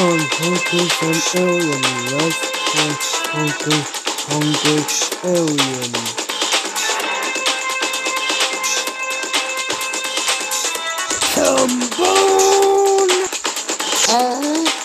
on hungry, on alien. Let's on hungry, hungry, this alien. Trombone! Uh -huh.